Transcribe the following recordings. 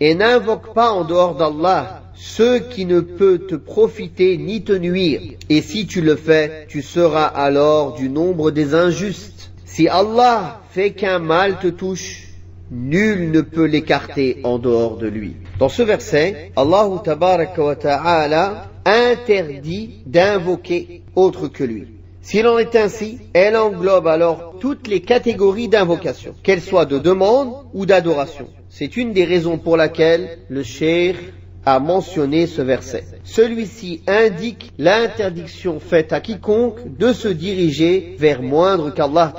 et n'invoque pas en dehors d'Allah ce qui ne peut te profiter ni te nuire. Et si tu le fais, tu seras alors du nombre des injustes. Si Allah fait qu'un mal te touche, nul ne peut l'écarter en dehors de lui. Dans ce verset, Allah interdit d'invoquer autre que lui. S'il en est ainsi, elle englobe alors toutes les catégories d'invocation, qu'elles soient de demande ou d'adoration. C'est une des raisons pour laquelle le cher a mentionné ce verset. Celui-ci indique l'interdiction faite à quiconque de se diriger vers moindre qu'Allah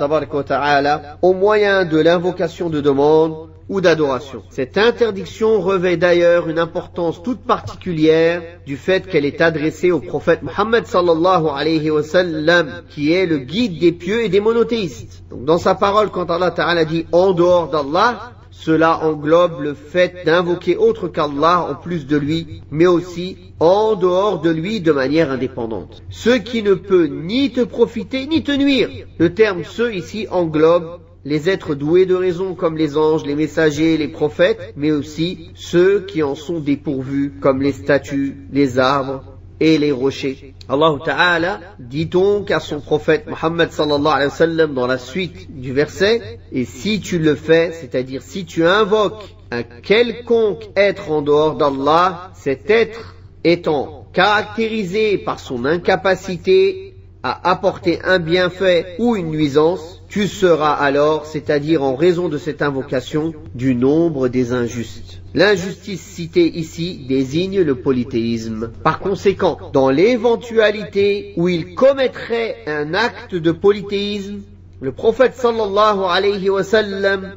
au moyen de l'invocation de demande ou d'adoration. Cette interdiction revêt d'ailleurs une importance toute particulière du fait qu'elle est adressée au prophète Muhammad sallallahu alayhi wa sallam, qui est le guide des pieux et des monothéistes. Donc dans sa parole, quand Allah ta'ala dit en dehors d'Allah, cela englobe le fait d'invoquer autre qu'Allah en plus de lui, mais aussi en dehors de lui de manière indépendante. Ce qui ne peut ni te profiter ni te nuire. Le terme ce ici englobe les êtres doués de raison comme les anges, les messagers, les prophètes, mais aussi ceux qui en sont dépourvus comme les statues, les arbres et les rochers. Allah Ta'ala dit donc à son prophète Muhammad sallallahu alayhi wa sallam dans la suite du verset, et si tu le fais, c'est-à-dire si tu invoques un quelconque être en dehors d'Allah, cet être étant caractérisé par son incapacité à apporter un bienfait ou une nuisance, tu seras alors, c'est-à-dire en raison de cette invocation, du nombre des injustes. L'injustice citée ici désigne le polythéisme. Par conséquent, dans l'éventualité où il commettrait un acte de polythéisme, le prophète sallallahu alayhi wa sallam,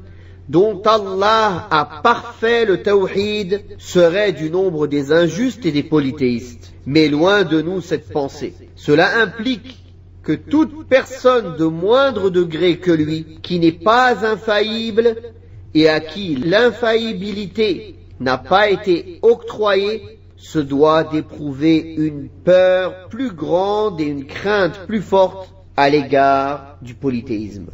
dont Allah a parfait le tawhid, serait du nombre des injustes et des polythéistes. Mais loin de nous cette pensée. Cela implique que toute personne de moindre degré que lui, qui n'est pas infaillible et à qui l'infaillibilité n'a pas été octroyée, se doit d'éprouver une peur plus grande et une crainte plus forte à l'égard du polythéisme.